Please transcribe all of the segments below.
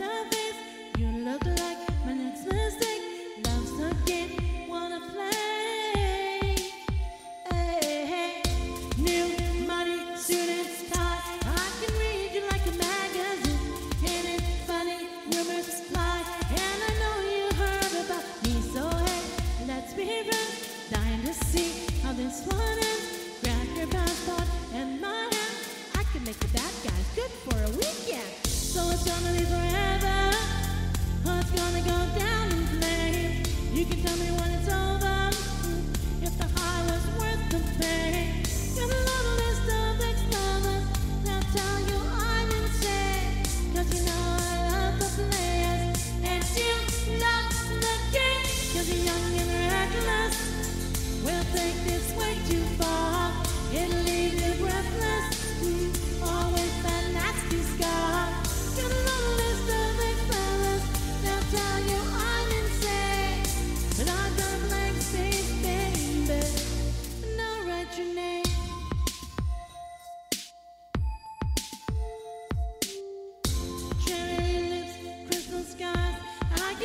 the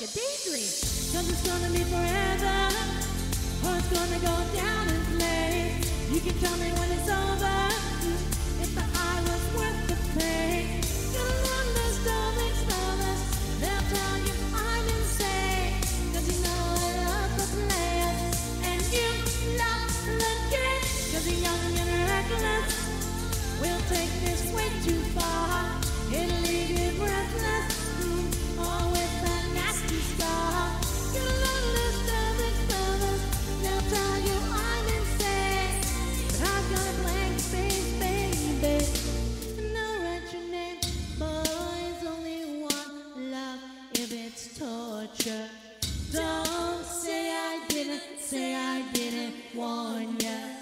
like a daydream. Cause it's gonna be forever, or it's gonna go down in flames. You can tell me when it's over. torture. Don't say I didn't, say I didn't warn you.